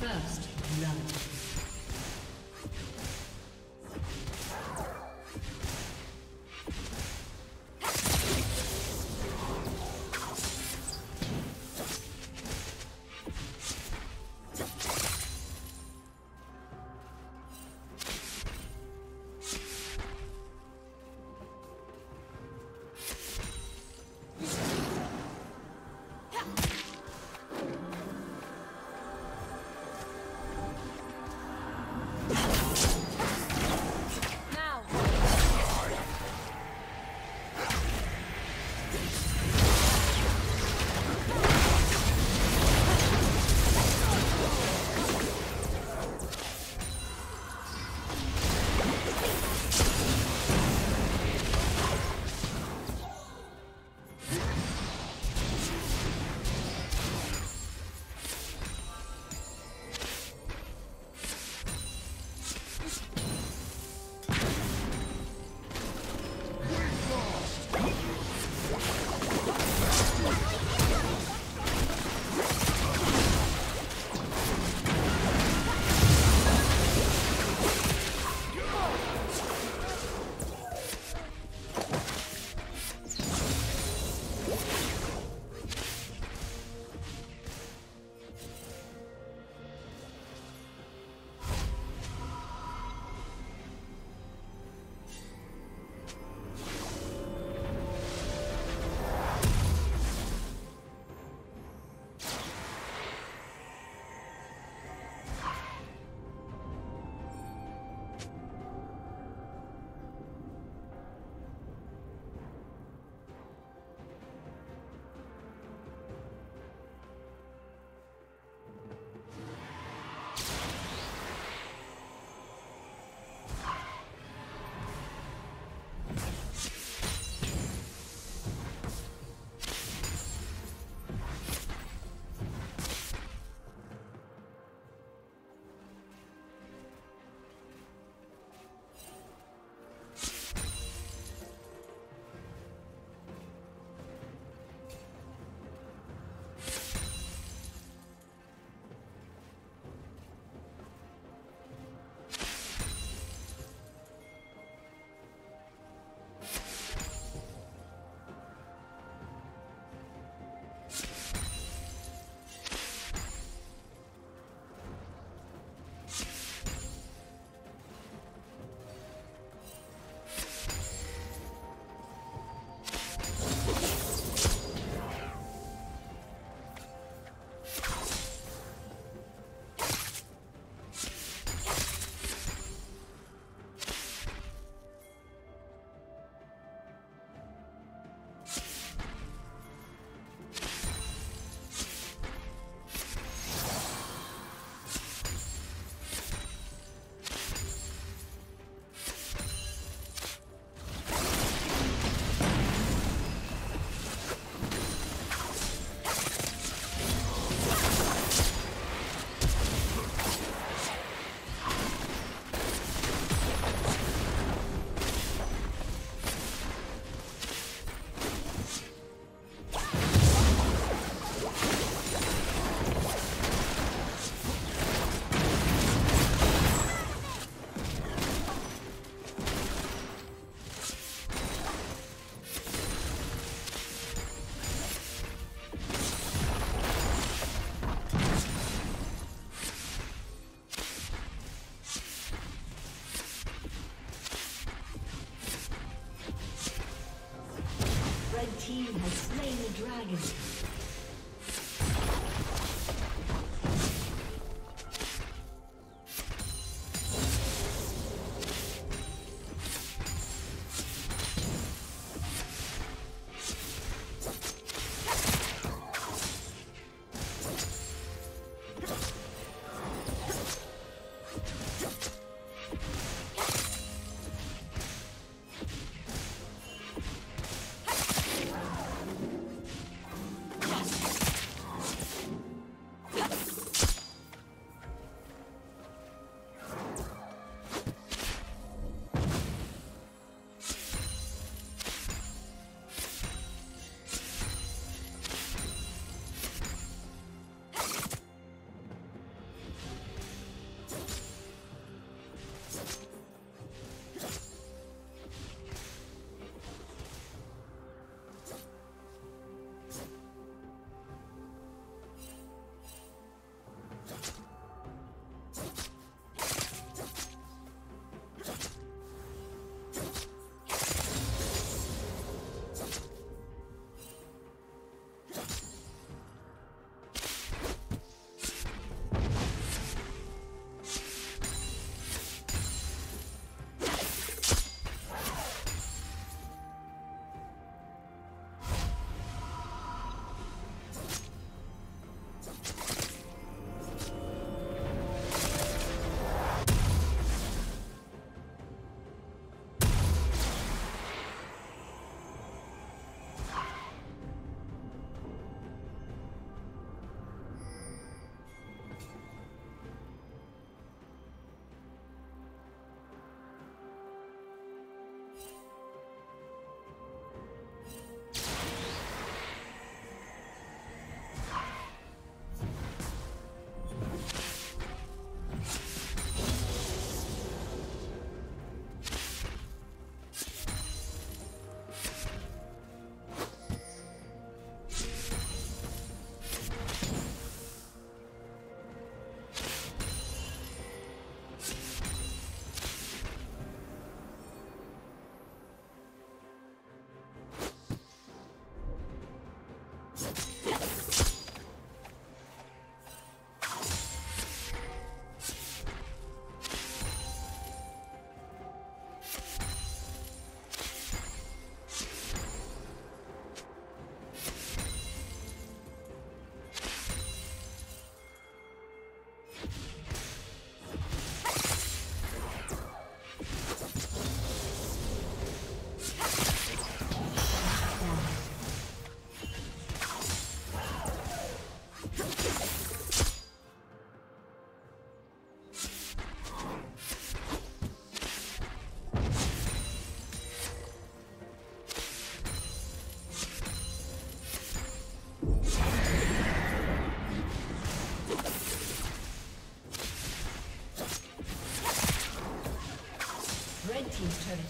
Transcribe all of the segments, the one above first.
First blood.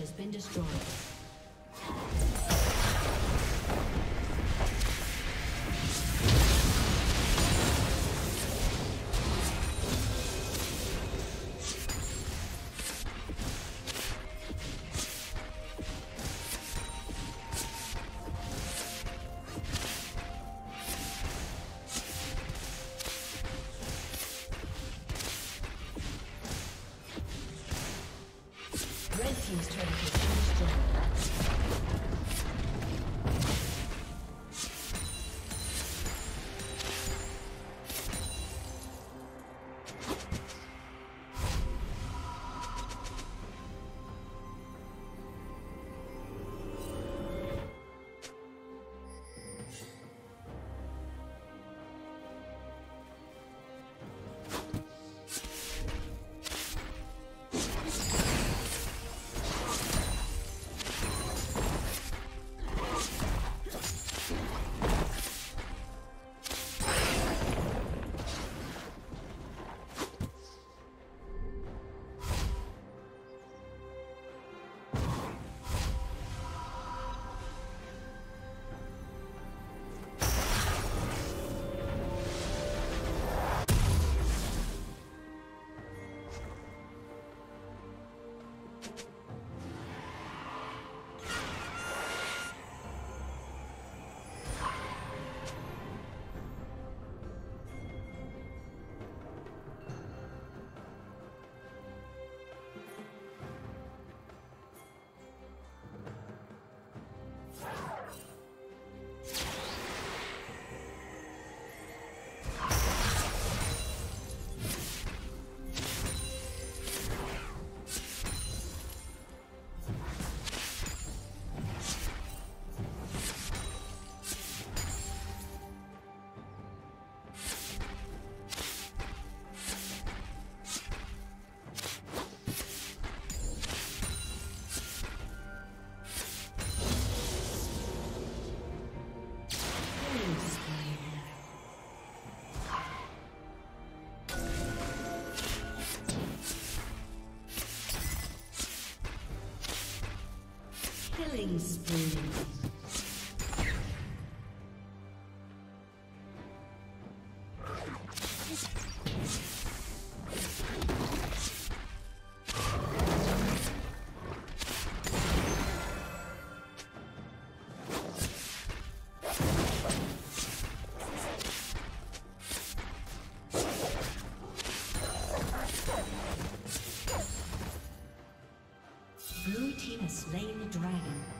Has been destroyed. Team's turret slain the dragon.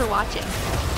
for watching.